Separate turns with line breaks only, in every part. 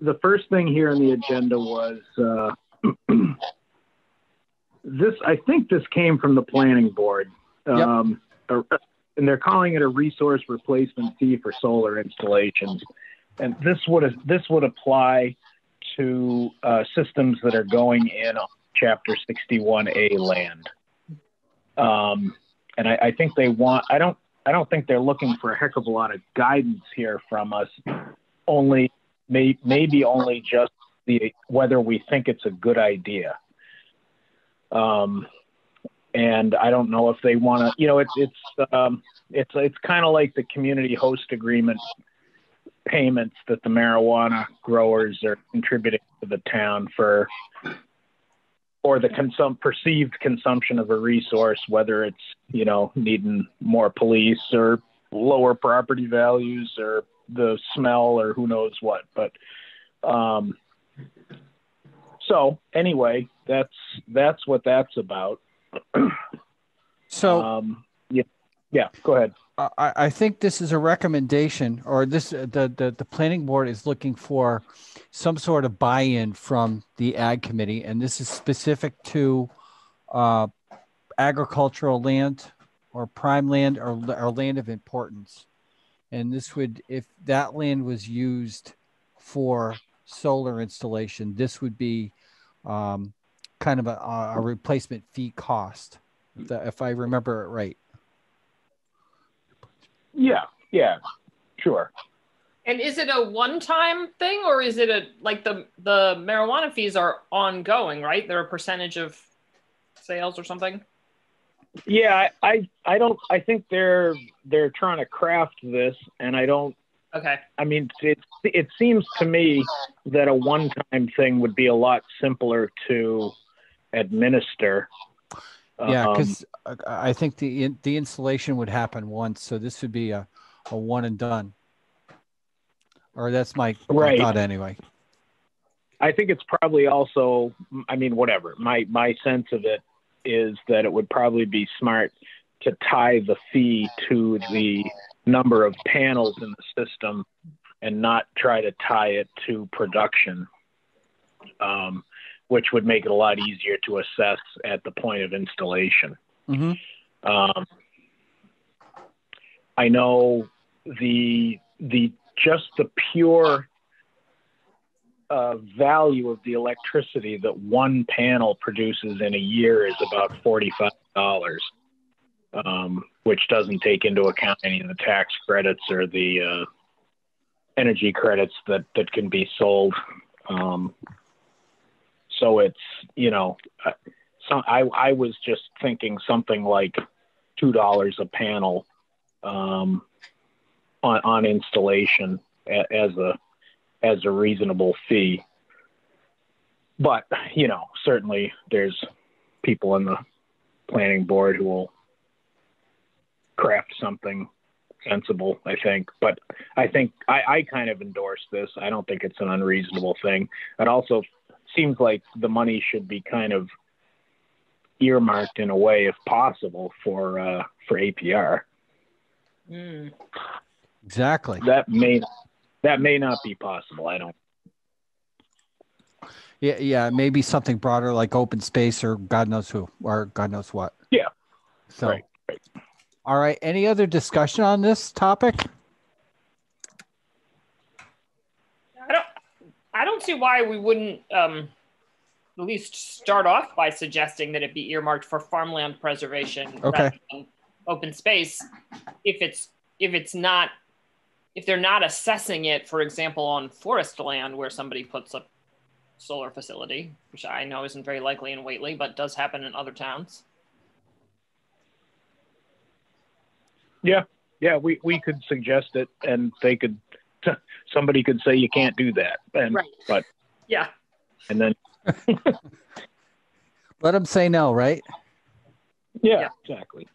the first thing here on the agenda was uh, this. I think this came from the planning board, um, a- and they're calling it a resource replacement fee for solar installations. And this would this would apply to uh, systems that are going in on Chapter 61A land. Um, and I, I think they want. I don't. I don't think they're looking for a heck of a lot of guidance here from us. Only, may, maybe only just the whether we think it's a good idea. Um, and I don't know if they want to. You know, it's it's um, it's it's kind of like the community host agreement payments that the marijuana growers are contributing to the town for or the consum- perceived consumption of a resource, whether it's you know needing more police or lower property values or the smell or who knows what. But um, so anyway, that's that's what that's about.
So
Um, yeah, yeah. Go ahead.
I, I think this is a recommendation, or this the, the the planning board is looking for some sort of buy-in from the ag committee, and this is specific to uh, agricultural land or prime land or, or land of importance. And this would, if that land was used for solar installation, this would be um, kind of a, a replacement fee cost, if, if I remember it right.
Yeah, yeah, sure.
And is it a one-time thing or is it a like the the marijuana fees are ongoing, right? They're a percentage of sales or something?
Yeah, I, I, I don't. I think they're they're trying to craft this, and I don't.
Okay.
I mean, it it seems to me that a one-time thing would be a lot simpler to administer.
Yeah,
Um,
because I think the in, the installation would happen once, so this would be a, a one and done. Or that's my, my
Right.
thought anyway.
I think it's probably also. I mean, whatever. My my sense of it is that it would probably be smart to tie the fee to the number of panels in the system, and not try to tie it to production. Um, which would make it a lot easier to assess at the point of installation.
hmm
Um, I know the the just the pure uh, value of the electricity that one panel produces in a year is about forty five dollars, um, which doesn't take into account any of the tax credits or the uh, energy credits that that can be sold. Um, so it's you know, uh, so I I was just thinking something like two dollars a panel um, on on installation as a as a reasonable fee. But you know, certainly there's people on the planning board who will craft something sensible. I think, but I think I, I kind of endorse this. I don't think it's an unreasonable thing. It also seems like the money should be kind of earmarked in a way, if possible, for uh, for APR.
Mm.
Exactly.
That may that may not be possible. I don't.
Yeah, yeah, maybe something broader like open space or God knows who or God knows what.
Yeah.
So,
Right, right.
all right. Any other discussion on this topic?
I don't I don't see why we wouldn't um at least start off by suggesting that it be earmarked for farmland preservation
Okay.
open space if it's if it's not if they're not assessing it for example on forest land where somebody puts a solar facility which i know isn't very likely in whately but does happen in other towns
Yeah, yeah. We we could suggest it, and they could. Somebody could say you can't do that, and
Right.
but
yeah
and then
Let them say no, right?
yeah,
Yeah.
exactly.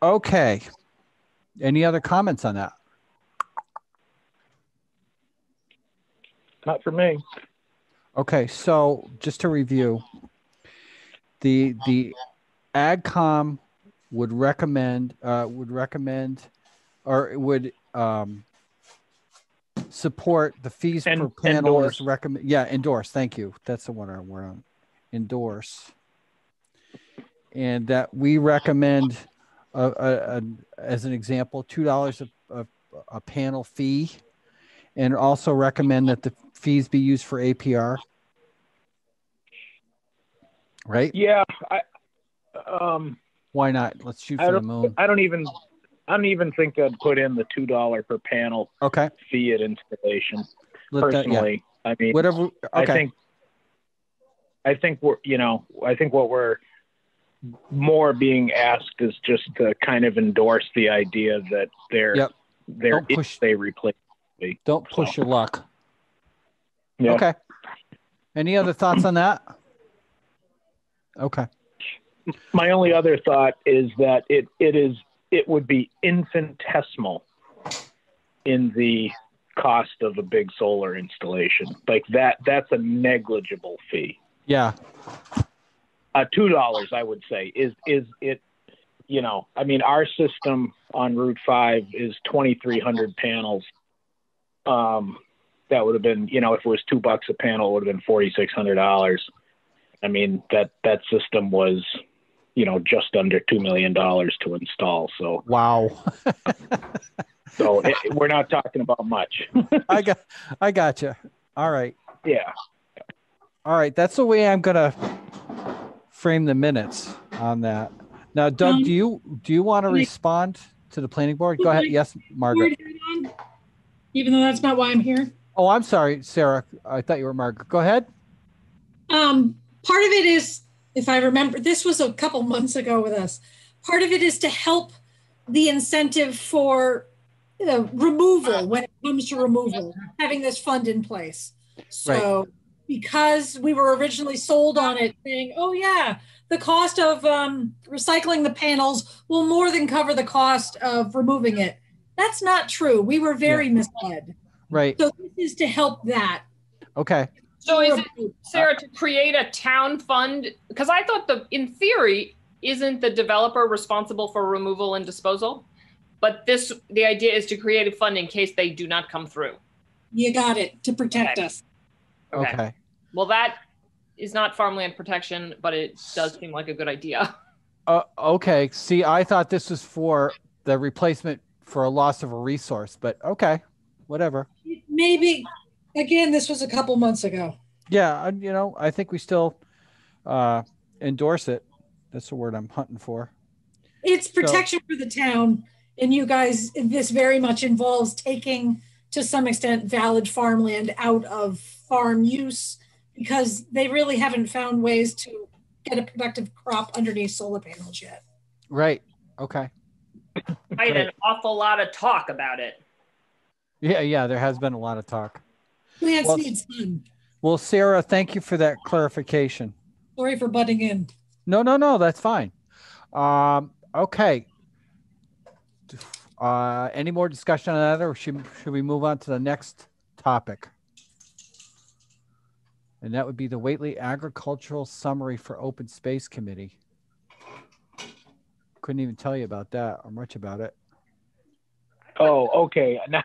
Okay. Any other comments on that?
Not for me.
Okay, so just to review, the the AgCom would recommend uh, would recommend or would um, support the fees
And
per panel is recommend. Yeah, endorse. Thank you. That's the one word on. Endorse. And that we recommend, a, a, a, as an example, two dollars a, panel fee, and also recommend that the fees be used for APR. Right?
Yeah, I um
Why not? Let's shoot
I
for the moon.
I don't even I don't even think I'd put in the two dollar per panel
Okay.
fee at installation.
Let that, yeah.
Personally, I mean,
Whatever. Okay.
I think I think we're you know I think what we're more being asked is just to kind of endorse the idea that there
Yep.
there
Don't push-
a replace.
Don't push your luck.
Yeah.
Okay. Any other thoughts on that? Okay.
My only other thought is that it it is it would be infinitesimal in the cost of a big solar installation. Like that that's a negligible fee.
Yeah.
Uh, two dollars, I would say, is is it. You know, I mean, our system on Route Five is twenty three hundred panels. Um, that would have been, you know, if it was two bucks a panel, it would have been forty six hundred dollars. I mean, that that system was, you know, just under two million dollars to install. So,
Wow.
so it, we're not talking about much.
I got I got you. All right.
yeah.
All right. That's the way I'm gonna frame the minutes on that. Now, Doug,
Um,
do you do you want to
I-
respond to the planning board? Go ahead. Yes, Margaret.
Forward head on, Even though that's not why I'm here.
Oh, I'm sorry, Sarah. I thought you were Margaret. Go ahead.
Um, part of it is, if I remember, this was a couple months ago with us. Part of it is to help the incentive for uh, removal when it comes to removal, having this fund in place. So, because we were originally sold on it, saying, "Oh yeah, the cost of um, recycling the panels will more than cover the cost of removing it." That's not true. We were very misled.
Right.
So this is to help that.
Okay.
So is it Sarah to create a town fund? Because I thought the in theory isn't the developer responsible for removal and disposal, but this the idea is to create a fund in case they do not come through.
You got it to protect
Okay.
us.
Okay.
Well, that is not farmland protection, but it does seem like a good idea.
Uh, okay. See, I thought this was for the replacement for a loss of a resource, but okay, whatever.
Maybe, again, this was a couple months ago.
Yeah, I- you know, I think we still uh, endorse it. That's the word I'm hunting for.
It's protection for the town. And you guys, this very much involves taking, to some extent, valid farmland out of farm use because they really haven't found ways to get a productive crop underneath solar panels yet.
Right. Okay.
I had an awful lot of talk about it.
Yeah, yeah, there has been a lot of talk.
Plants
Well-
need sun.
Well, Sarah, thank you for that clarification.
Sorry for butting in.
No, no, no, that's fine. Um, okay. Uh, any more discussion on that, or should, should we move on to the next topic? And that would be the Whately Agricultural Summary for Open Space Committee. Couldn't even tell you about that or much about it.
Oh, okay. Now,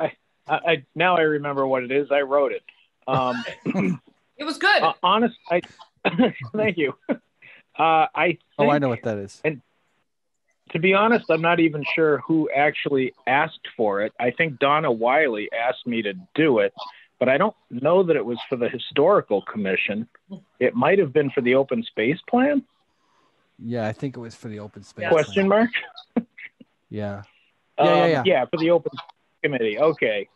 I, I now I remember what it is. I wrote it. Um,
It was good.
Uh, honest, I thank you. Uh, I
Oh, I know what that is.
To be honest, I'm not even sure who actually asked for it. I think Donna Wiley asked me to do it, but I don't know that it was for the historical commission. It might have been for the open space plan?
Yeah, I think it was for the open space.
Yeah.
plan.
Question mark.
Yeah. Yeah, yeah,
Um,
yeah.
for the open committee. Okay.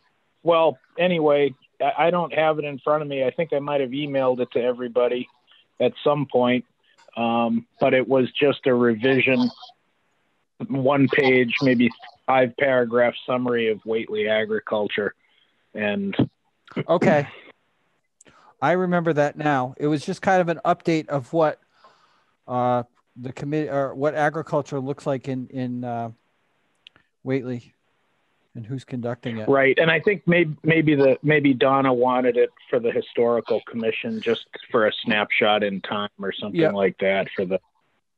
Well, anyway, I I don't have it in front of me. I think I might have emailed it to everybody at some point, um, but it was just a revision, one page, maybe five paragraph summary of Whately agriculture, and
Okay. I remember that now. It was just kind of an update of what uh, the committee or what agriculture looks like in in uh, Whately and who's conducting it.
right. And I think maybe maybe the maybe Donna wanted it for the historical commission, just for a snapshot in time or something
Yep.
like that for the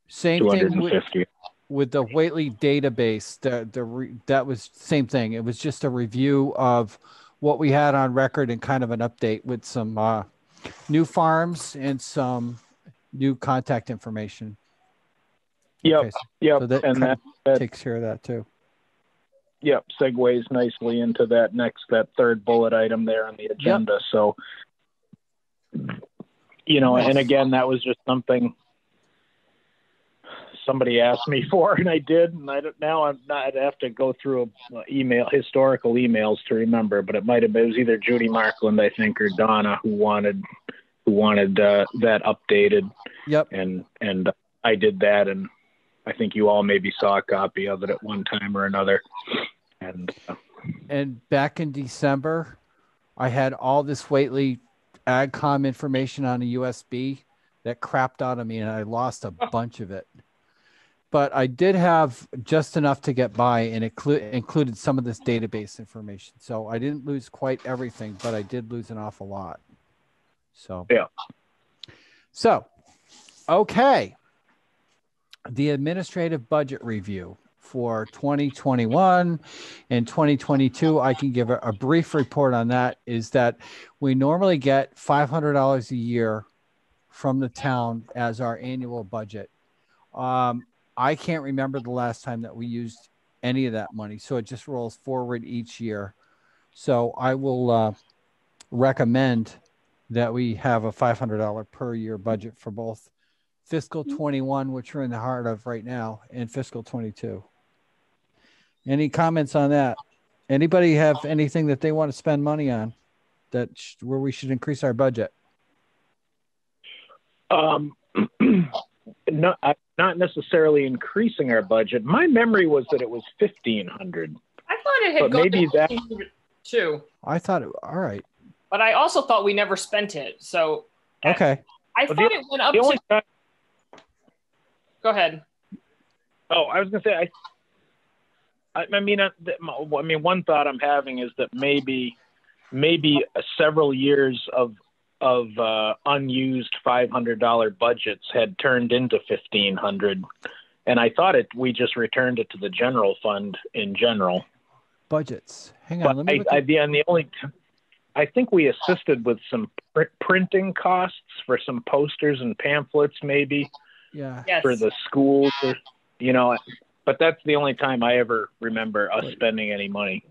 Same thing with
250.
With the Whately database, the the re, that was same thing. It was just a review of what we had on record and kind of an update with some uh, new farms and some new contact information.
Yep,
Okay, so-
yep,
so that
and that, that
takes care of that too.
yep segues nicely into that next that third bullet item there on the agenda. So, you know, and again, that was just something somebody asked me for, and I did, and I don't, now I'm not. I'd have to go through a, email historical emails to remember, but it might have been it was either Judy Markland, I think, or Donna who wanted who wanted uh, that updated,
Yep.
and and I did that, and I think you all maybe saw a copy of it at one time or another, and uh,
And back in December, I had all this Whately AgCom information on a USB that crapped out of me, and I lost a bunch of it. But I did have just enough to get by, and it clu- included some of this database information. So I didn't lose quite everything, but I did lose an awful lot. So
Yeah.
So, okay, the administrative budget review for 2021 and 2022 i can give a, a brief report on that is that we normally get $500 a year from the town as our annual budget um, i can't remember the last time that we used any of that money so it just rolls forward each year so i will uh, recommend that we have a $500 per year budget for both fiscal 21 which we're in the heart of right now and fiscal 22 any comments on that? Anybody have anything that they want to spend money on that sh- where we should increase our budget?
Um, not uh, not necessarily increasing our budget. My memory was that it was fifteen hundred.
I thought it had
But
gone
maybe
to
that-
too,
I thought, it, all right,
but I also thought we never spent it. So
okay,
I
Well,
thought it went up
The only
to.
time,
Go ahead.
oh, I was gonna say I. I, I mean, uh, the- I mean, one thought I'm having is that maybe, maybe several years of of uh, unused five hundred dollar budgets had turned into fifteen hundred, and I thought it. We just returned it to the general fund in general.
budgets. Hang on, let me
I,
look
I,
at,
the, and the only, t- I think we assisted with some pr- printing costs for some posters and pamphlets, maybe
yeah,
Yes.
for the schools, you know. But that's the only time I ever remember us
Right.
spending any money.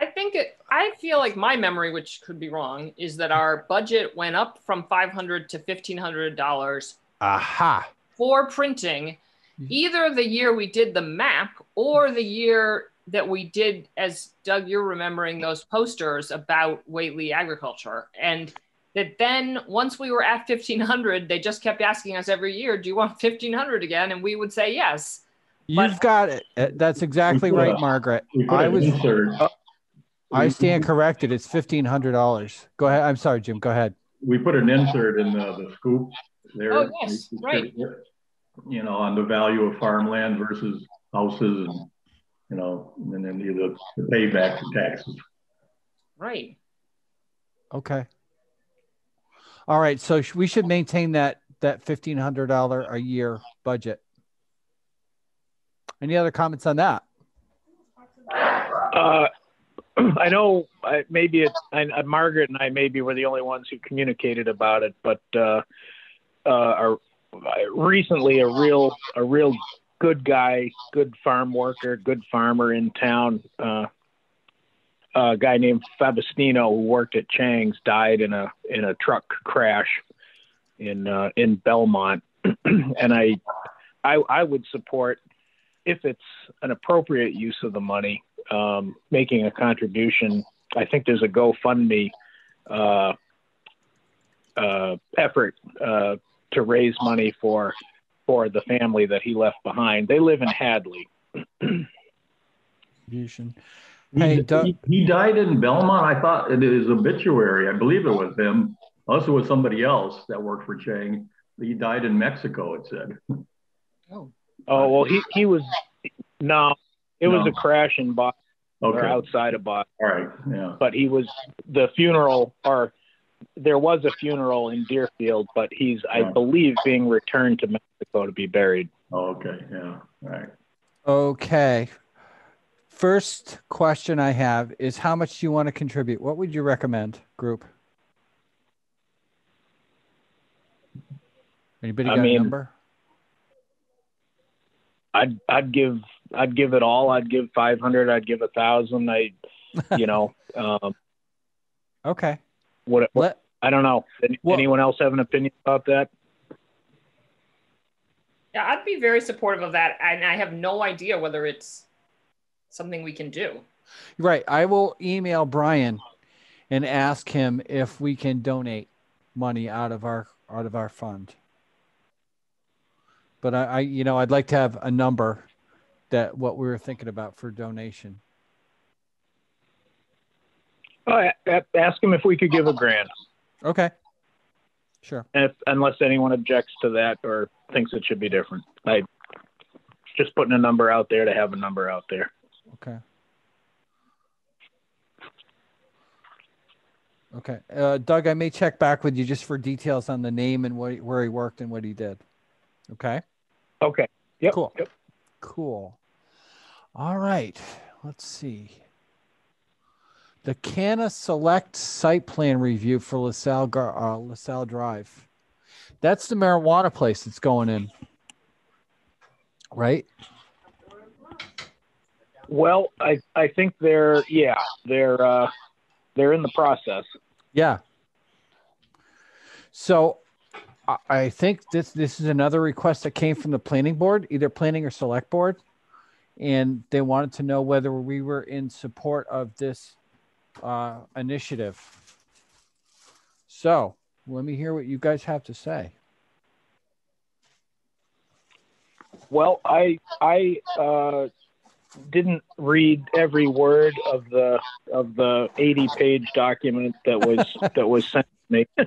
I think it, I feel like my memory, which could be wrong, is that our budget went up from 500 to $1,500
aha,
for printing,
Mhm.
either the year we did the map or the year that we did, as Doug, you're remembering those posters about Whately agriculture. And that then once we were at 1500, they just kept asking us every year, do you want 1500 again? And we would say yes.
you've got it. Uh, That's exactly right, Margaret. I was,
insert,
I stand corrected. It's fifteen hundred dollars. Go ahead. I'm sorry, Jim. Go ahead.
we put an insert in the, the scoop there.
Oh, yes,
We- we
right.
You know, on the value of farmland versus houses and, you know, and then the, the payback for taxes.
Right.
Okay. All right. So sh- we should maintain that that fifteen hundred dollar a year budget. Any other comments on that?
Uh, I know I, maybe it, I, uh, Margaret and I maybe were the only ones who communicated about it, but uh, uh, our, recently a real a real good guy, good farm worker, good farmer in town, uh, a guy named Fabustino who worked at Chang's died in a in a truck crash in uh, in Belmont, and I, I I would support if it's an appropriate use of the money um, making a contribution. I think there's a GoFundMe uh, uh, effort uh, to raise money for for the family that he left behind. They live in Hadley.
Contribution.
He,
Hey, Doug-
he, he died in Belmont. I thought in his obituary, I believe it was him. Also, was somebody else that worked for Chang. He died in Mexico. It said.
Oh.
Oh well, he he was no, it was a crash in Boston or outside of Boston,
All right. Yeah.
but he was the funeral or there was a funeral in Deerfield, but he's I
Oh.
believe being returned to Mexico to be buried.
Oh, okay. Yeah. All right.
Okay. First question I have is how much do you want to contribute? What would you recommend, group? Anybody
I
got
mean-
a number?
I'd I'd give I'd give it all. I'd give five hundred. I'd give a thousand. I, you know, um,
Okay.
what, what
Let
I don't know. Any,
Well-
anyone else have an opinion about that?
Yeah, I'd be very supportive of that, and I have no idea whether it's something we can do.
right. I will email Brian and ask him if we can donate money out of our out of our fund. But I, I you know, I'd like to have a number that what we were thinking about for donation.
Oh, a- ask him if we could give a grant.
Okay. Sure.
If, unless anyone objects to that or thinks it should be different. I just putting a number out there to have a number out there.
Okay. Okay. Uh, Doug, I may check back with you just for details on the name and what, where he worked and what he did. Okay.
Okay. Yep.
Cool.
Yep.
Cool. All right. Let's see. The Canna Select site plan review for LaSalle, Gar- uh, LaSalle Drive. That's the marijuana place that's going in. Right?
Well, I I think they're yeah they're uh, they're in the process.
Yeah. So I- think this this is another request that came from the planning board, either planning or select board. And they wanted to know whether we were in support of this uh, initiative. So let me hear what you guys have to say.
Well, I I uh, didn't read every word of the of the 80 page document that was that was sent to me,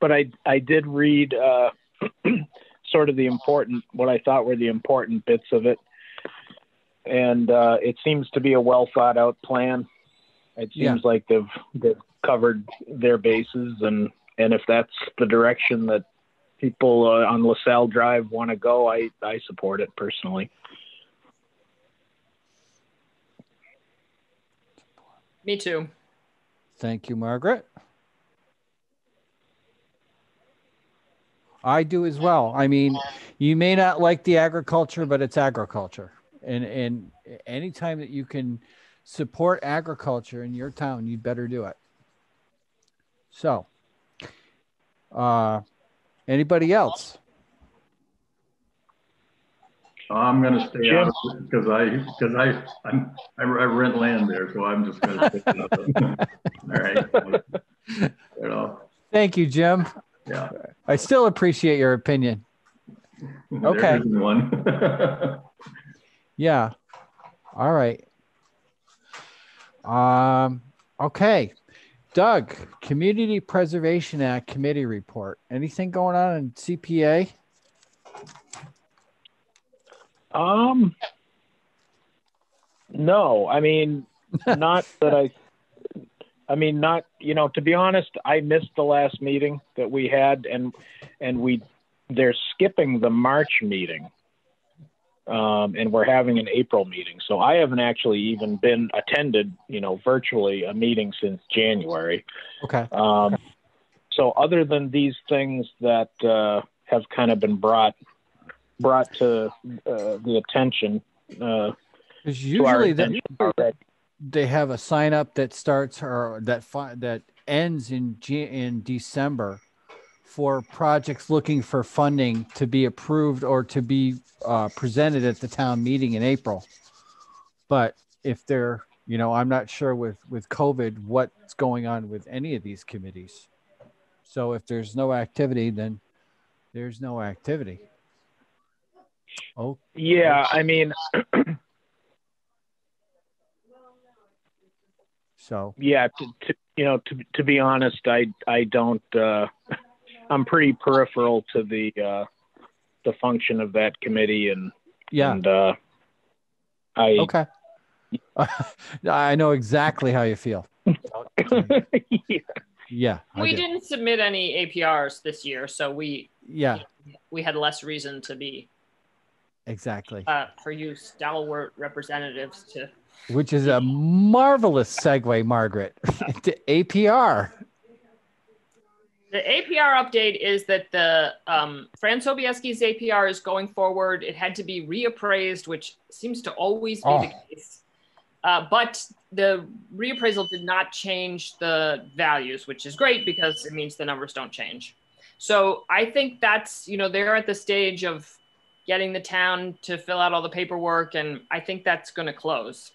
but I I did read uh, sort of the important what I thought were the important bits of it, and uh, it seems to be a well thought out plan. It
Yeah.
seems like they've they've covered their bases, and and if that's the direction that people uh, on LaSalle Drive want to go, I, I support it personally.
Me too.
Thank you, Margaret. I do as well. I mean, you may not like the agriculture, but it's agriculture. And and anytime that you can support agriculture in your town, you better do it. So, uh anybody else?
I'm gonna stay out because I, because I, I'm, I I rent land there, so I'm just stay out. All right. You know,
Thank you, Jim.
Yeah.
I still appreciate your opinion. Okay.
One.
Yeah. All right. Um, okay. Doug, Community Preservation Act Committee report. Anything going on in CPA?
Um, no, I mean, not that I, I mean, not, you know, to be honest, I missed the last meeting that we had and, and we, they're skipping the March meeting. Um, and we're having an April meeting. So I haven't actually even been attended, you know, virtually a meeting since January.
Okay.
Um, so other than these things that uh, have kind of been brought brought to uh, the attention, uh,
Because
to
usually they,
attention already.
they have a sign up that starts or that fi- that ends in Jan- in December for projects looking for funding to be approved or to be uh, presented at the town meeting in April. But if they're, you know, I'm not sure with with COVID what's going on with any of these committees. So if there's no activity, then there's no activity. Oh,
Yeah, I mean,
so
yeah, to, to, you know, to to be honest, I I don't. Uh, I'm pretty peripheral to the uh, the function of that committee, and
yeah.
and uh, I
Okay. I know exactly how you feel. Yeah. I
we
do.
didn't submit any APRs this year, so we
Yeah.
we had less reason to be
exactly.
uh, for you stalwart representatives to.
Which is a marvelous segue, Margaret, to APR.
The APR update is that the um, Fran Sobieski's APR is going forward. It had to be reappraised, which seems to always be
Oh.
the case. Uh, but the reappraisal did not change the values, which is great because it means the numbers don't change. So I think that's, you know, they're at the stage of getting the town to fill out all the paperwork, and I think that's going to close.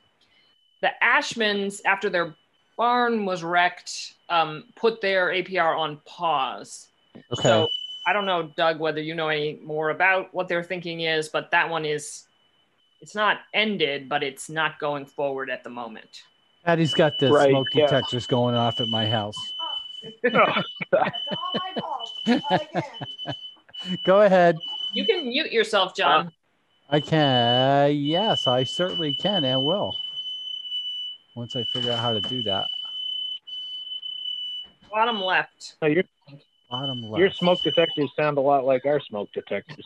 The Ashmans, after their barn was wrecked, um, put their APR on pause.
Okay.
So I don't know, Doug, whether you know any more about what their thinking is, but that one is, it's not ended, but it's not going forward at the moment.
Patty's got the
Right,
smoke
yeah.
detectors going off at my house. Go ahead.
You can mute yourself, John.
I can. yes, I certainly can and will. Once I figure out how to do that.
Bottom left.
No, your,
Bottom left.
your smoke detectors sound a lot like our smoke detectors.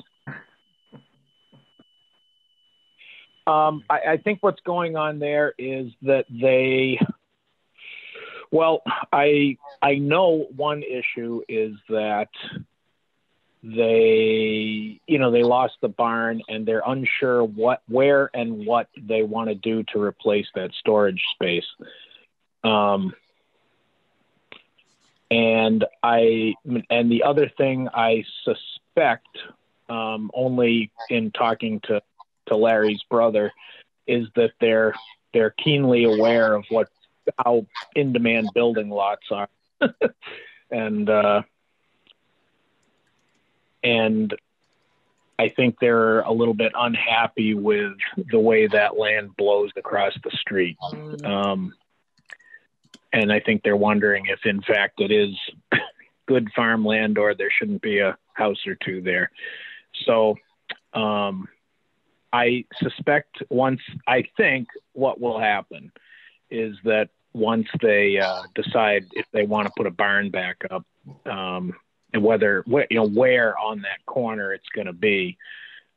Um, I, I think what's going on there is that they, well, I I know one issue is that they, you know, they lost the barn and they're unsure what, where, and what they want to do to replace that storage space. Um, and I and the other thing I suspect, um, only in talking to to Larry's brother, is that they're they're keenly aware of what how in demand building lots are, and uh, and I think they're a little bit unhappy with the way that land blows across the street.
Mm,
Um, and I think they're wondering if, in fact, it is good farmland or there shouldn't be a house or two there. So um, I suspect once, I think what will happen is that once they uh, decide if they want to put a barn back up, um, and whether wh- you know where on that corner it's going to be,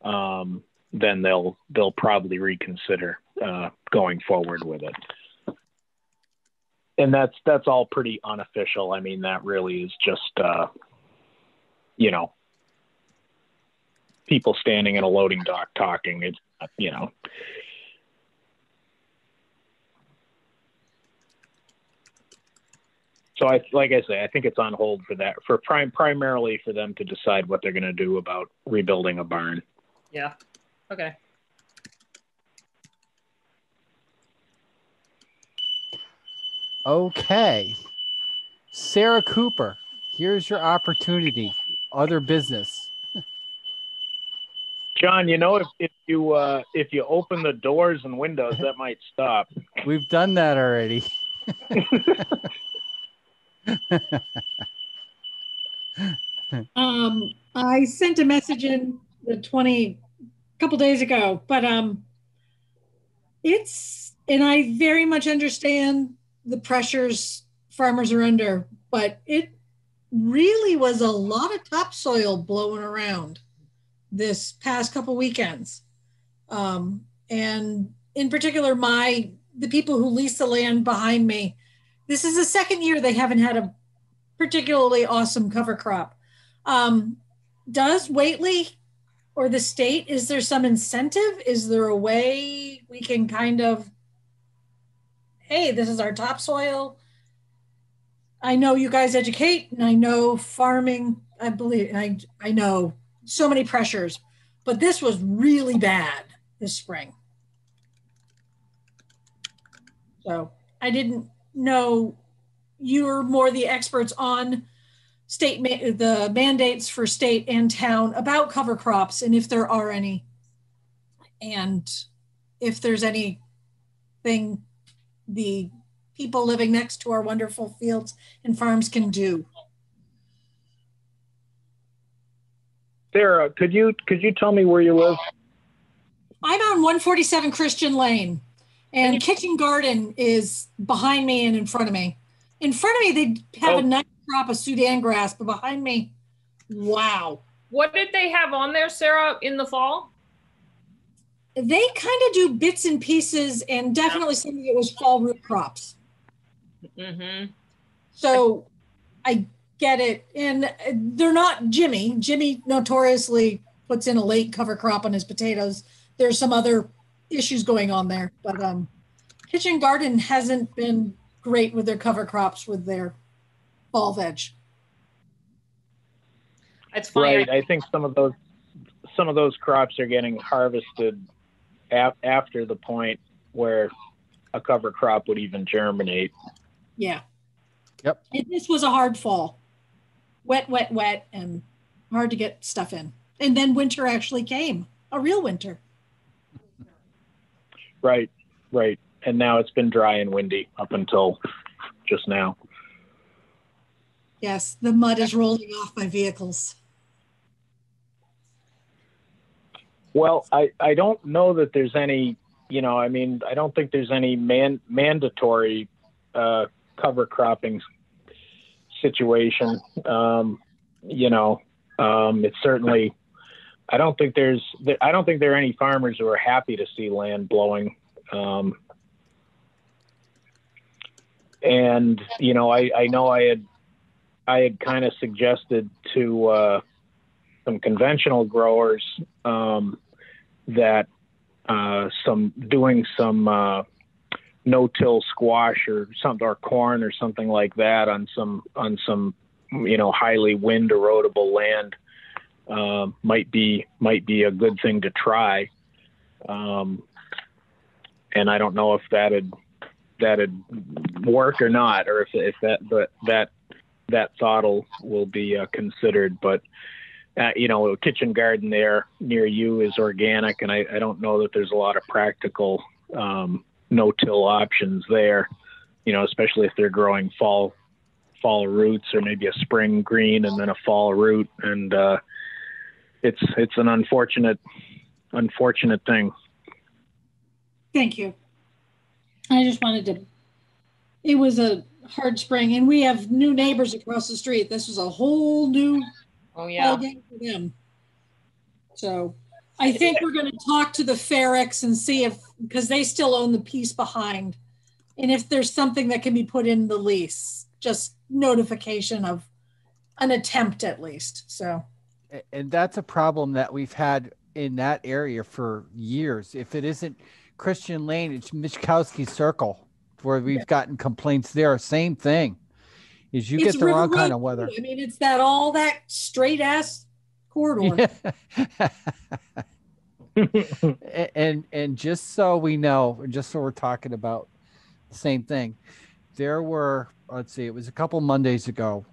um, then they'll they'll probably reconsider uh, going forward with it and that's that's all pretty unofficial. I mean, that really is just uh, you know people standing in a loading dock talking. It's you know. So I like I say, I think it's on hold for that for prime primarily for them to decide what they're going to do about rebuilding a barn.
yeah. Okay.
Okay. Sarah Cooper, here's your opportunity. Other business.
John, you know if, if you uh, if you open the doors and windows, that might stop.
We've done that already.
Um, I sent a message in the 20 couple days ago, but um it's and I very much understand the pressures farmers are under, but it really was a lot of topsoil blowing around this past couple weekends. Um, and in particular, my the people who lease the land behind me, this is the second year they haven't had a particularly awesome cover crop. Um, does Whately or the state, is there some incentive? Is there a way we can kind of, hey, this is our topsoil? I know you guys educate and I know farming, I believe, I, I know so many pressures, but this was really bad this spring. So I didn't know you're more the experts on state ma- the mandates for state and town about cover crops and if there are any. And if there's anything the people living next to our wonderful fields and farms can do.
Sarah, could you could you tell me where you live?
i'm on 147 christian lane and kitchen garden is behind me and in front of me in front of me they have
Oh.
a nice crop of sudan grass but behind me wow
What did they have on there, Sarah, in the fall?
they kind of do bits and pieces, and definitely some of it was fall root crops.
Mm-hmm.
So I get it. And they're not Jimmy. Jimmy notoriously puts in a late cover crop on his potatoes. There's some other issues going on there, but um, Kitchen Garden hasn't been great with their cover crops with their fall veg.
It's funny.
Right. I think some of those some of those crops are getting harvested af- after the point where a cover crop would even germinate.
Yeah.
Yep.
And this was a hard fall. Wet, wet, wet, and hard to get stuff in. And then winter actually came, a real winter.
Right. Right. And now it's been dry and windy up until just now.
Yes, the mud is rolling off my vehicles.
Well, I, I don't know that there's any, you know, I mean, I don't think there's any man, mandatory uh, cover cropping situation. Um, you know, um, it's certainly, I don't think there's, I don't think there are any farmers who are happy to see land blowing. Um, and, you know, I, I know I had, I had kind of suggested to, uh, some conventional growers um, that uh, some doing some uh, no-till squash or something or corn or something like that on some on some you know highly wind erodible land uh, might be might be a good thing to try. Um, and I don't know if that'd that'd work or not, or if if that but that that thought will will be uh, considered, but uh, you know, a kitchen garden there near you is organic, and I, I don't know that there's a lot of practical um, no-till options there. You know, especially if they're growing fall fall roots or maybe a spring green and then a fall root, and uh, it's it's an unfortunate unfortunate thing.
Thank you. I just wanted to. It was a hard spring, and we have new neighbors across the street. This was a whole new
Oh yeah.
game for them. So I think we're going to talk to the Ferrex and see if because they still own the piece behind, and if there's something that can be put in the lease, just notification of an attempt at least. So
A- And that's a problem that we've had in that area for years. If it isn't Christian Lane, it's Michkowski Circle where we've gotten complaints there. Same thing. Is you
It's
get the wrong kind of weather.
I mean, it's that all that straight ass corridor.
A- and and just so we know, just so we're talking about the same thing, there were let's see, it was a couple Mondays ago.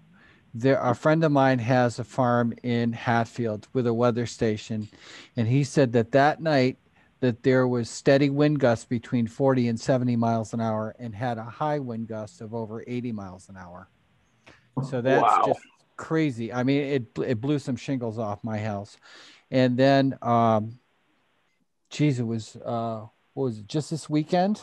There, a friend of mine has a farm in Hatfield with a weather station, and he said that that night that there was steady wind gusts between 40 and 70 miles an hour, and had a high wind gust of over 80 miles an hour. So that's
Wow.
just crazy. I mean, it it blew some shingles off my house, and then um, geez, it was uh, what was it? Just this weekend,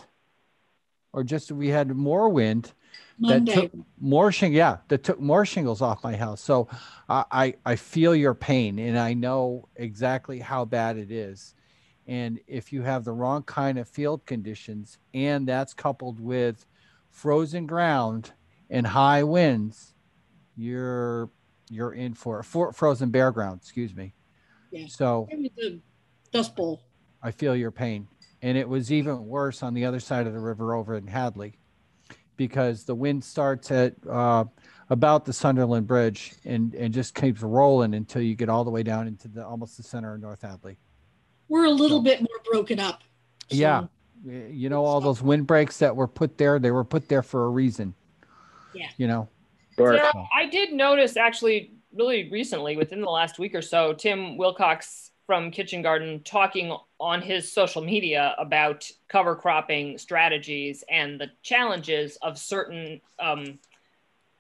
or just we had more wind that took more shing. Yeah, that took more shingles off my house. So I I, I feel your pain, and I know exactly how bad it is. And if you have the wrong kind of field conditions, and that's coupled with frozen ground and high winds, you're you're in for for frozen bare ground. Excuse me.
Yeah.
So
Dust Bowl.
I feel your pain. And it was even worse on the other side of the river over in Hadley because the wind starts at uh, about the Sunderland Bridge and, and just keeps rolling until you get all the way down into the almost the center of North Hadley.
We're a little
So-
bit more broken up. So,
Yeah. You know, all those windbreaks that were put there, they were put there for a reason.
Yeah.
You know,
Sure.
Yeah, I did notice actually really recently, within the last week or so, Tim Wilcox from Kitchen Garden talking on his social media about cover cropping strategies and the challenges of certain, um,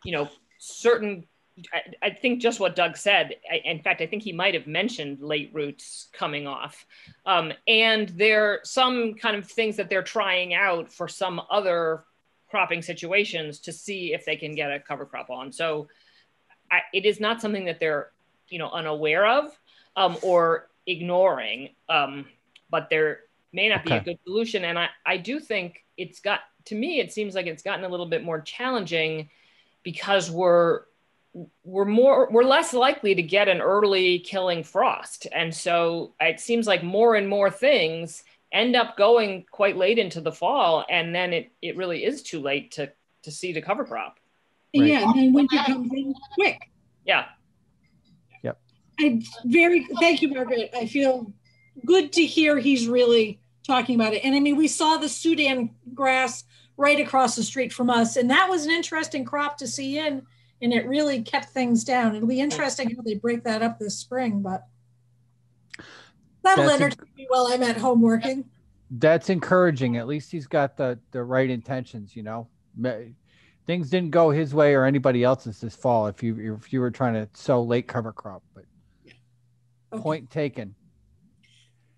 you know, certain. I, I think just what Doug said. I, in fact, I think he might have mentioned late roots coming off, um, and there are some kind of things that they're trying out for some other cropping situations to see if they can get a cover crop on. So I, it is not something that they're, you know, unaware of um, or ignoring. Um, but they're may not be a good solution. And I, I do think it's got to me, it seems like it's gotten a little bit more challenging because we're we're more we're less likely to get an early killing frost. And so it seems like more and more things end up going quite late into the fall and then it, it really is too late to to see the cover crop.
Right.
Yeah, and then winter comes in quick.
Yeah.
I very thank you, Margaret. I feel good to hear he's really talking about it. And I mean, we saw the Sudan grass right across the street from us, and that was an interesting crop to see in, and it really kept things down. It'll be interesting how they break that up this spring, but that'll
That's
entertain me while I'm at home working.
That's encouraging. At least he's got the the right intentions. You know, things didn't go his way or anybody else's this fall. If you if you were trying to sow late cover crop, but
Okay.
point taken.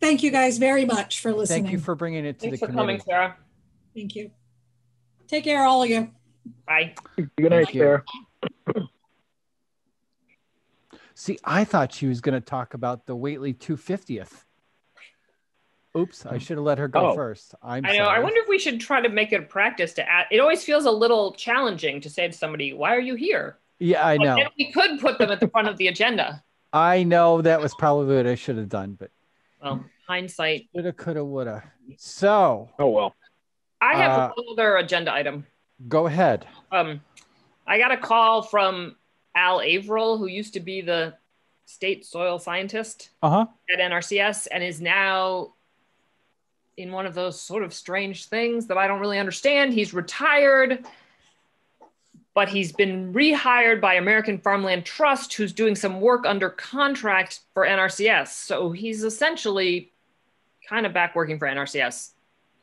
Thank you guys very much for listening.
Thank you for bringing it to
Thanks
the
for coming, Sarah.
Thank you. Take care, all of you.
Bye.
Good night,
Thank you.
Sarah.
See, I thought she was going to talk about the Whately 250th. Oops, I should have let her go
Oh.
first. I'm
I know. I wonder if we should try to make it a practice to add. It always feels a little challenging to say to somebody, "Why are you here?"
Yeah, I
But
know.
then we could put them at the front of the agenda.
I know that was probably what I should have done, but
Well, hindsight.
shoulda, coulda, woulda. So
Oh well.
I have
Uh,
one other agenda item.
go ahead.
Um, I got a call from Al Averill, who used to be the state soil scientist
Uh huh.
at NRCS and is now in one of those sort of strange things that I don't really understand. He's retired, but he's been rehired by American Farmland Trust, who's doing some work under contract for NRCS. So he's essentially kind of back working for NRCS.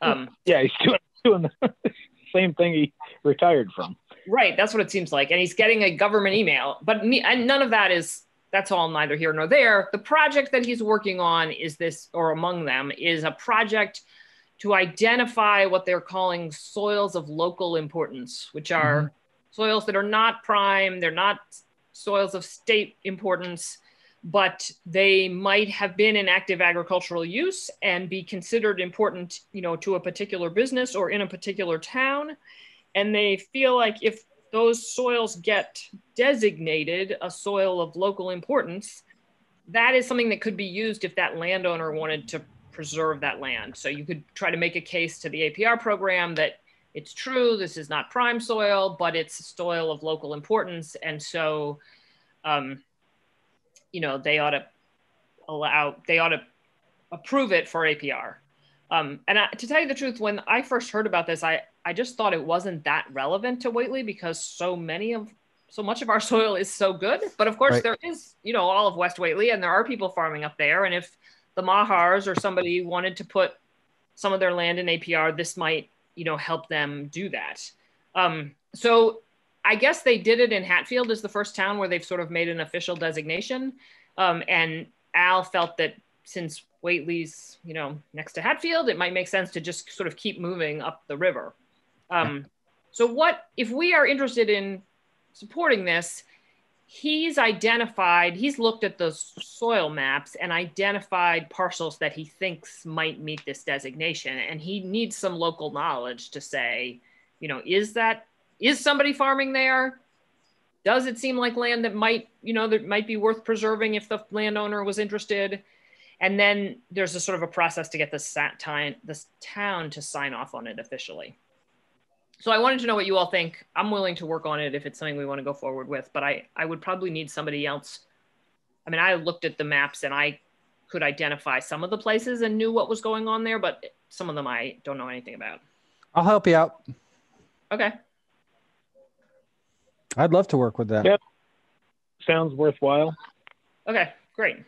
Um,
Yeah, he's doing doing the same thing he retired from.
Right, that's what it seems like, and he's getting a government email, but ne- and none of that is that's all neither here nor there. The project that he's working on is this, or among them, is a project to identify what they're calling soils of local importance, which are soils that are not prime, they're not soils of state importance, but they might have been in active agricultural use and be considered important, you know, to a particular business or in a particular town and they feel like if those soils get designated a soil of local importance, that is something that could be used if that landowner wanted to preserve that land. So you could try to make a case to the APR program that it's true, this is not prime soil, but it's soil of local importance. And so, um, you know, they ought to allow, they ought to approve it for APR. Um, and I, to tell you the truth, when I first heard about this, I, I just thought it wasn't that relevant to Whately because so many of so much of our soil is so good. But of course,
Right.
there is you know all of West Whately, and there are people farming up there. And if the Mahars or somebody wanted to put some of their land in APR, this might you know help them do that. Um, so I guess they did it in Hatfield is the first town where they've sort of made an official designation. Um, and Al felt that since Whately's, you know, next to Hatfield, it might make sense to just sort of keep moving up the river. Um, so what if we are interested in supporting this? He's identified, he's looked at the soil maps and identified parcels that he thinks might meet this designation. And he needs some local knowledge to say, you know, is that, is somebody farming there? Does it seem like land that might, you know, that might be worth preserving if the landowner was interested? And then there's a sort of a process to get the sat time, this town to sign off on it officially. So I wanted to know what you all think. I'm willing to work on it if it's something we want to go forward with, but I, I would probably need somebody else. I mean, I looked at the maps and I could identify some of the places and knew what was going on there, but some of them I don't know anything about.
I'll help you out.
Okay.
I'd love to work with that.
Yep. Sounds worthwhile.
Okay, great.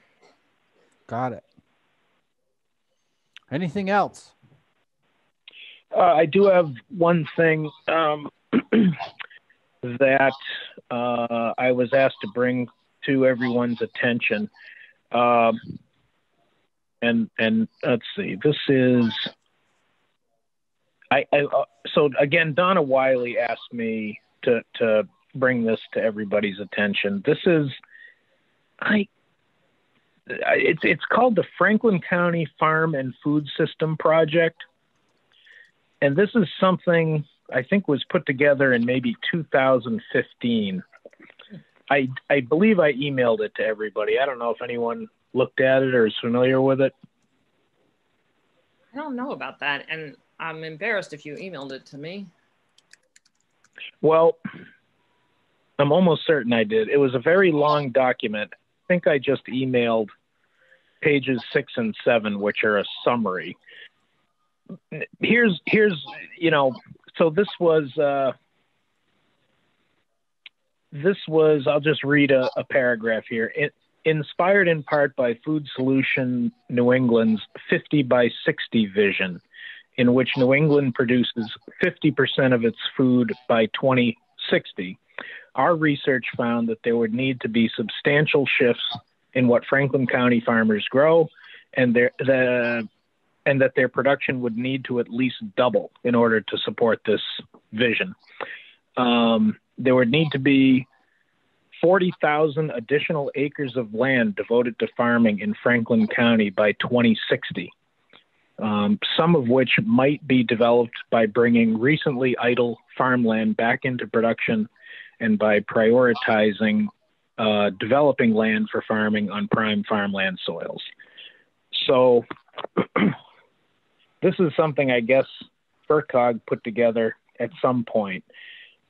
Got it. Anything else?
Uh, I do have one thing um, that uh, I was asked to bring to everyone's attention. Um, and and let's see, this is. I, I uh, so again, Donna Wiley asked me to to bring this to everybody's attention. This is, I. it's it's called the Franklin County Farm and Food System Project, and this is something I think was put together in maybe 2015. I I believe I emailed it to everybody. I don't know if anyone looked at it or is familiar with it.
I don't know about that, and I'm embarrassed if you emailed it to me.
Well, I'm almost certain I did. It was a very long document. I think I just emailed pages six and seven, which are a summary. Here's here's you know, so this was uh, this was I'll just read a, a paragraph here. It, inspired in part by Food Solution New England's 50 by 60 vision, in which New England produces 50% of its food by 2060, our research found that there would need to be substantial shifts in what Franklin County farmers grow, and their the and that their production would need to at least double in order to support this vision. Um, there would need to be 40,000 additional acres of land devoted to farming in Franklin County by 2060, um, some of which might be developed by bringing recently idle farmland back into production and by prioritizing uh, developing land for farming on prime farmland soils. So, this is something I guess FRCOG put together at some point.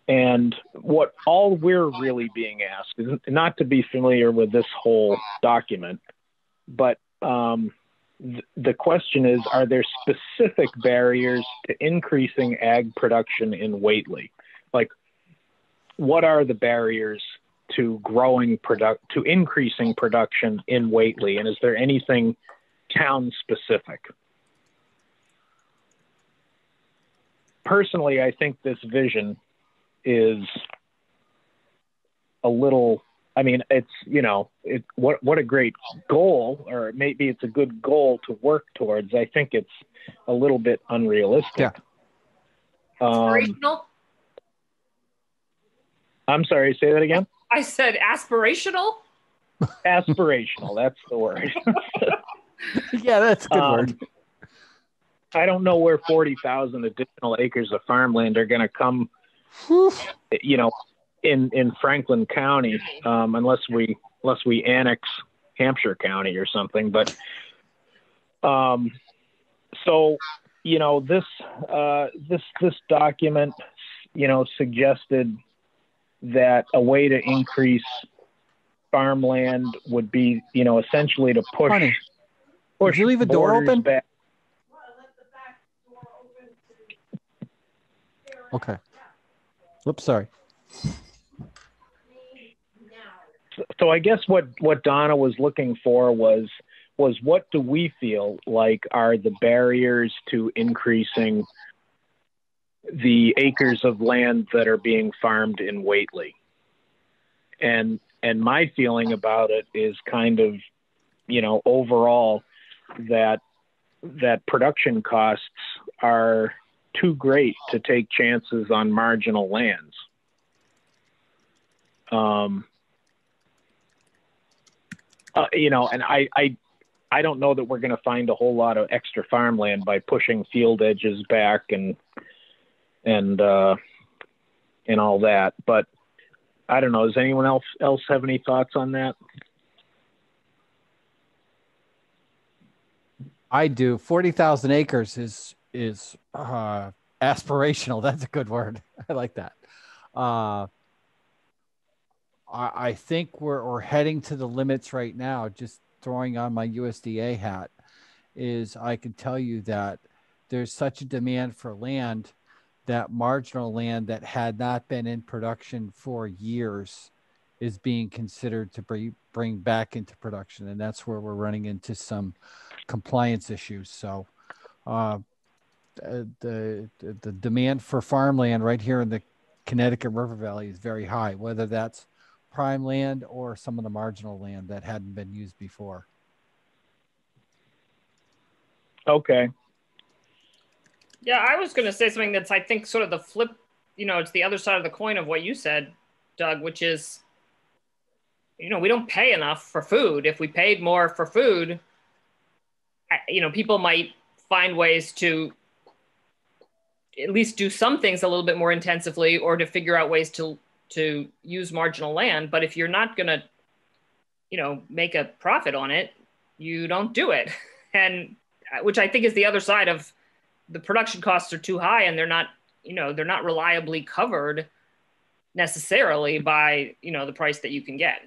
And what all we're really being asked is not to be familiar with this whole document, but um, th- the question is are there specific barriers to increasing ag production in Whately? Like, what are the barriers to growing product to increasing production in Whately? And is there anything town specific? Personally, I think this vision is a little I mean, it's you know, it what what a great goal, or maybe it's a good goal to work towards. I think it's a little bit unrealistic.
Yeah.
Aspirational.
Um, I'm sorry. Say that again.
I said aspirational.
Aspirational. That's the word.
yeah, that's a good
Um,
word.
I don't know where forty thousand additional acres of farmland are going to come you know, in in Franklin County, um, unless we unless we annex Hampshire County or something. But um, so you know this uh, this this document, you know, suggested that a way to increase farmland would be, you know, essentially to push
Honey,
push
you leave a door open?
back.
Okay. Oops, sorry.
so I guess what what Donna was looking for was was what do we feel like are the barriers to increasing the acres of land that are being farmed in Whately? And and my feeling about it is kind of, you know, overall that that production costs are too great to take chances on marginal lands. Um, uh, you know, and I, I, I don't know that we're going to find a whole lot of extra farmland by pushing field edges back and and uh, and all that. But I don't know. Does anyone else else have any thoughts on that?
I do. Forty thousand acres is is uh, aspirational. That's a good word. I like that. Uh, I, I think we're we're heading to the limits right now. Just throwing on my USDA hat, is I can tell you that there's such a demand for land that marginal land that had not been in production for years is being considered to bring bring back into production, and that's where we're running into some compliance issues. So, uh, the, the the demand for farmland right here in the Connecticut River Valley is very high, whether that's prime land or some of the marginal land that hadn't been used before.
Okay.
Yeah, I was going to say something that's I think sort of the flip. You know, it's the other side of the coin of what you said, Doug, which is you know, we don't pay enough for food. If we paid more for food, you know, people might find ways to at least do some things a little bit more intensively or to figure out ways to to use marginal land. But if you're not going to you know make a profit on it you don't do it. And uh, which i think is the other side of the production costs are too high and they're not you know they're not reliably covered necessarily by you know the price that you can get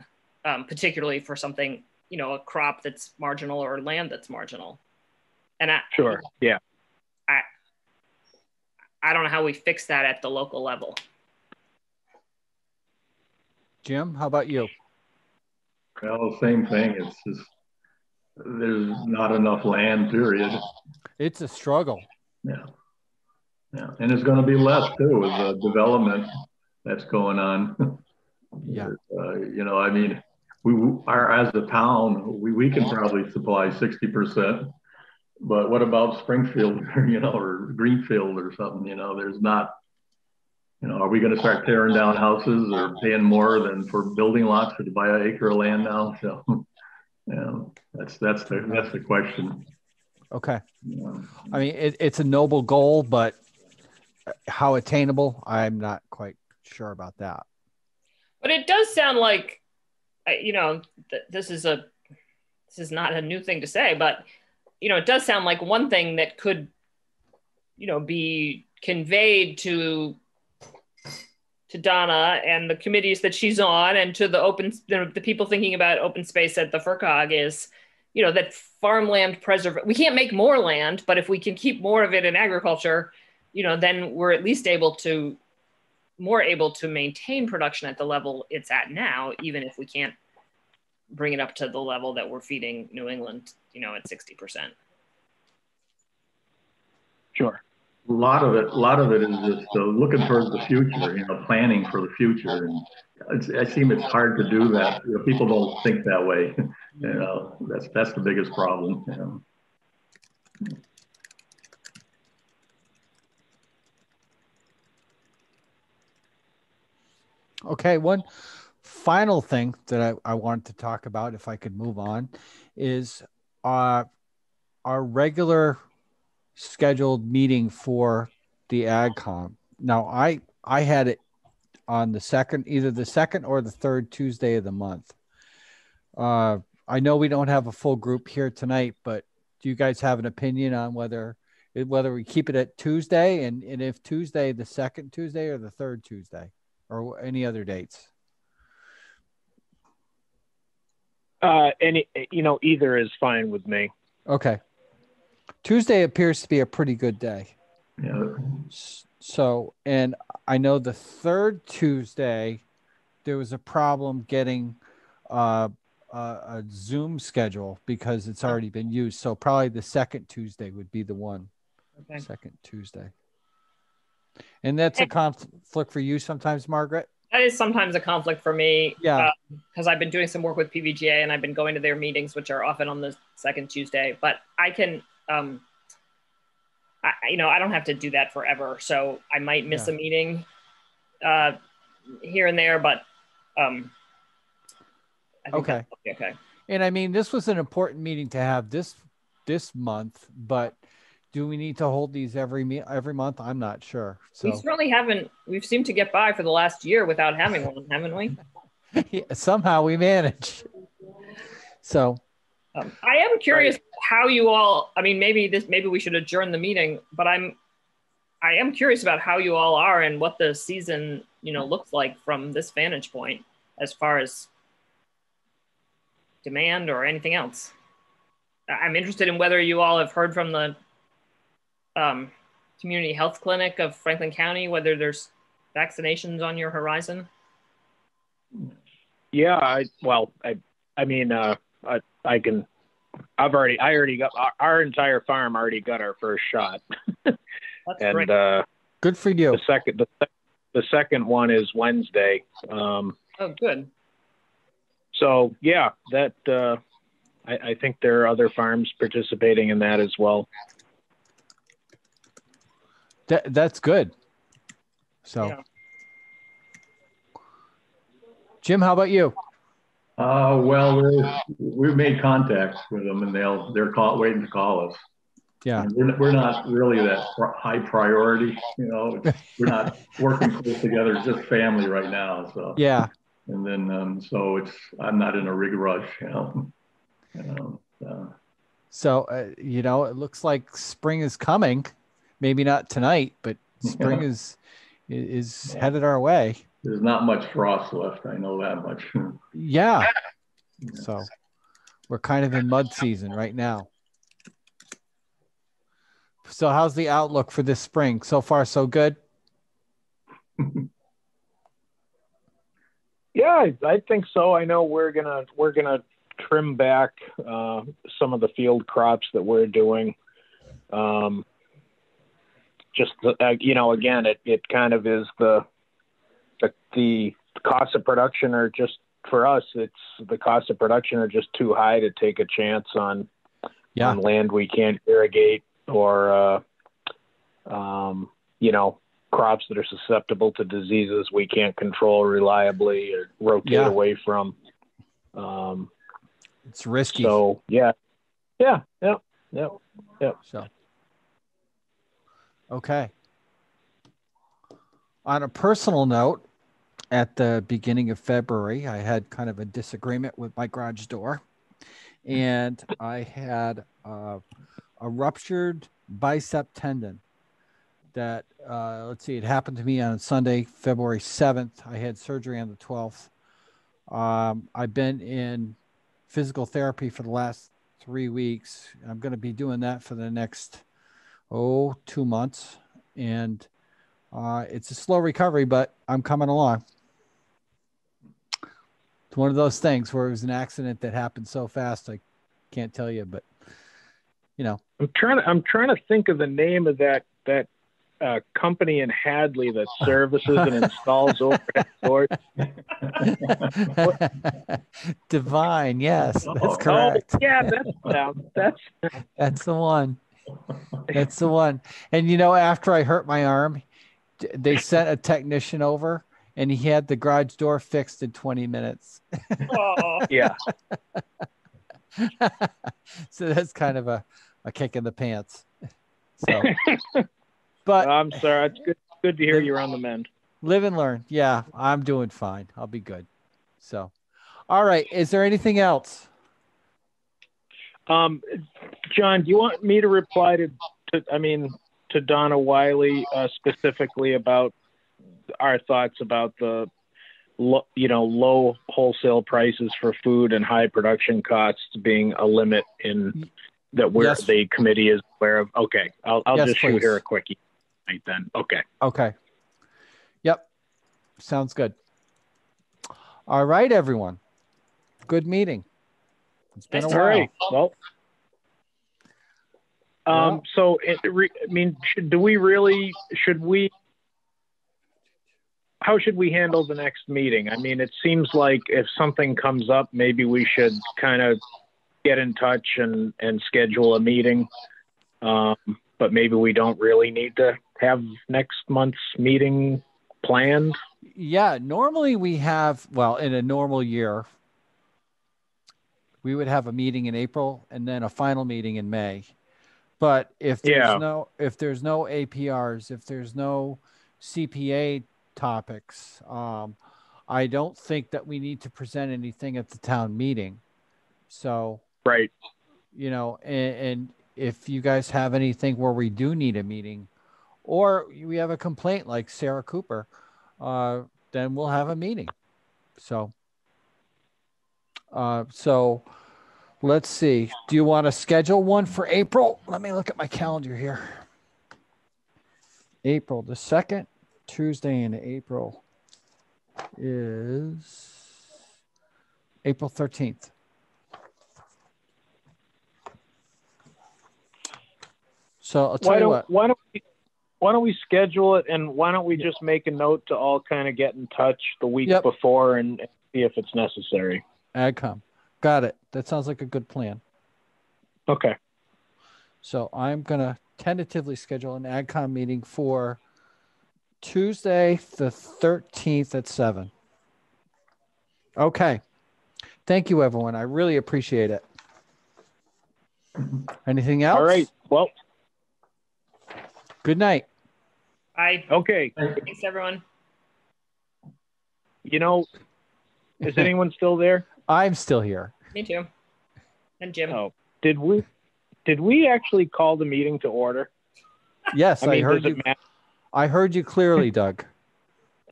um, particularly for something you know a crop that's marginal or land that's marginal. And I,
sure. Yeah
I don't know how we fix that at the local level.
Jim, how about you?
Well, same thing. It's just there's not enough land. Period.
It's a struggle.
Yeah, yeah, and it's going to be less too with the development that's going on.
Yeah.
Uh, you know, I mean, we are as a town, we, we can probably supply sixty percent but what about Springfield, you know, or Greenfield or something? You know, there's not, you know, are we going to start tearing down houses or paying more than for building lots to buy an acre of land now? So, yeah, that's that's the that's the question.
Okay. Yeah. I mean, it, it's a noble goal, but how attainable? I'm not quite sure about that.
But it does sound like, you know, th- this is a this is not a new thing to say, but you know, it does sound like one thing that could, you know, be conveyed to to Donna and the committees that she's on, and to the open the, the people thinking about open space at the FRCOG is, you know, that farmland preserve. We can't make more land, but if we can keep more of it in agriculture, you know, then we're at least able to more able to maintain production at the level it's at now, even if we can't bring it up to the level that we're feeding New England, you know, at 60%.
Sure.
A lot of it, a lot of it is just uh, looking towards the future, you know, planning for the future. And I seem it's hard to do that. You know, people don't think that way. you know, that's that's the biggest problem. You know.
Okay, one final thing that I, I wanted to talk about, if I could move on, is uh, our regular scheduled meeting for the AgCom. Now, I I had it on the second, either the second or the third Tuesday of the month. Uh, I know we don't have a full group here tonight, but do you guys have an opinion on whether whether we keep it at Tuesday and, and if Tuesday, the second Tuesday or the third Tuesday or any other dates?
Uh, any, you know, either is fine with me.
Okay. Tuesday appears to be a pretty good day.
Yeah.
So, and I know the third Tuesday, there was a problem getting uh, a, a Zoom schedule because it's already been used. So probably the second Tuesday would be the one. Okay. Second Tuesday. And that's a conflict for you sometimes, Margaret?
That is sometimes a conflict for me.
Yeah.
Because uh, I've been doing some work with PVGA and I've been going to their meetings, which are often on the second Tuesday. But I can, um, I, you know, I don't have to do that forever. So I might miss yeah. a meeting uh, here and there, but um,
okay.
Okay.
And I mean, this was an important meeting to have this this month, but do we need to hold these every me- every month? I'm not sure. So
we certainly haven't. We've seemed to get by for the last year without having one, haven't we?
yeah, somehow we manage. So
um, I am curious right. how you all. I mean, maybe this. Maybe we should adjourn the meeting. But I'm. I am curious about how you all are and what the season, you know, looks like from this vantage point, as far as demand or anything else. I'm interested in whether you all have heard from the um, community health clinic of Franklin County, whether there's vaccinations on your horizon?
Yeah, I well, I I mean, uh, I I can. I've already I already got our, our entire farm already got our first shot. and great. uh,
good for you.
The second the, the second one is Wednesday. Um,
oh, good.
So yeah, that uh, I, I think there are other farms participating in that as well.
That that's good. So, yeah. Jim, how about you?
Uh, well, we're, we've made contact with them and they'll, they're call, waiting to call us.
Yeah.
And We're, we're not really that high priority, you know, we're not working close together, it's just family right now, so.
Yeah.
And then, um, so it's, I'm not in a rig rush, you know. You know, so,
So, uh, you know, it looks like spring is coming. Maybe not tonight, but spring
Yeah.
is is headed our way.
there's not much frost left, I know that much.
Yeah. So, we're kind of in mud season right now. So, how's the outlook for this spring? So far, so good.
Yeah, I, I think so. I know we're gonna we're gonna trim back uh, some of the field crops that we're doing. Um, just the, uh, you know, again, it it kind of is the the the cost of production are just for us. It's the cost of production are just too high to take a chance on
Yeah.
on land we can't irrigate or uh, um, you know crops that are susceptible to diseases we can't control reliably or rotate
Yeah.
away from. Um,
It's risky.
so yeah, yeah, yeah, yeah.
So, okay. On a personal note, at the beginning of February, I had kind of a disagreement with my garage door, and I had uh, a ruptured bicep tendon. That uh, let's see, it happened to me on Sunday, February seventh. I had surgery on the twelfth. Um, I've been in physical therapy for the last three weeks. I'm going to be doing that for the next oh two months, and uh, it's a slow recovery, but I'm coming along. It's one of those things where it was an accident that happened so fast I can't tell you, but you know,
I'm trying to I'm trying to think of the name of that that uh, company in Hadley that services and installs overhead doors.
Devine. Yes,
Oh,
that's correct.
Oh, yeah, that's that's
That's the one. That's the one. And you know, after I hurt my arm, they sent a technician over and he had the garage door fixed in 20 minutes.
Oh,
yeah.
so that's kind of a, a kick in the pants. So, but
I'm sorry. It's good good to hear you're on the mend.
live and learn. Yeah, I'm doing fine. I'll be good. So, all right. Is there anything else?
Um, John, do you want me to reply to, to I mean, to Donna Wiley uh, specifically about our thoughts about the, lo, you know, low wholesale prices for food and high production costs being a limit in that where
Yes.
the committee is aware of? Okay, I'll, I'll
Yes,
just shoot
please.
her a quickie right then. Okay.
Okay. Yep. Sounds good. All right, everyone. Good meeting. It's been
Nice
a
to
while.
right. Well. Um,
Well-
so, it, re, I mean, should, do we really, should we, how should we handle the next meeting? I mean, it seems like if something comes up, maybe we should kind of get in touch and, and schedule a meeting. Um, but maybe we don't really need to have next month's meeting planned.
Yeah, normally we have, well, in a normal year, we would have a meeting in April and then a final meeting in May. But if there's
Yeah.
no if there's no APRs, if there's no CPA topics, um, I don't think that we need to present anything at the town meeting. So
Right.
you know, and, and if you guys have anything where we do need a meeting, or we have a complaint like Sarah Cooper, uh, then we'll have a meeting. So, uh, so let's see. Do you want to schedule one for April? Let me look at my calendar here. April the second Tuesday in April is April thirteenth. So I'll tell
Why
you
don't,
what.
why don't we, why don't we schedule it and why don't we just make a note to all kind of get in touch the week
Yep.
before and see if it's necessary.
AgCom. Got it. That sounds like a good plan.
Okay.
So I'm going to tentatively schedule an AgCom meeting for Tuesday, the 13th at 7. Okay. Thank you, everyone. I really appreciate it. Mm-hmm. Anything else?
All right. Well,
Good night.
I
okay.
thanks everyone.
You know, is anyone still there?
I'm still here.
Me too. And Jim.
Oh, did we? Did we actually call the meeting to order?
Yes, I,
I mean,
heard you.
matter?
I heard you clearly, Doug.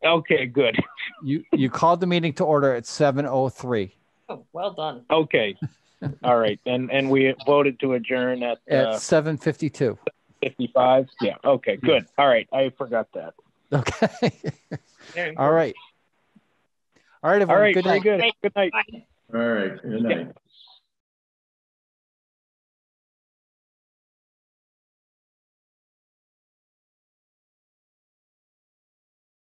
Okay, good.
You you called the meeting to order at 7:03
Oh, well done.
Okay. All right. And and we voted to adjourn at
at
uh,
7:52.
55. Yeah. Okay, good. All right. I forgot that.
Okay. All right. All right, everyone.
right.
good night.
good. Good night.
Bye.
All right, good night.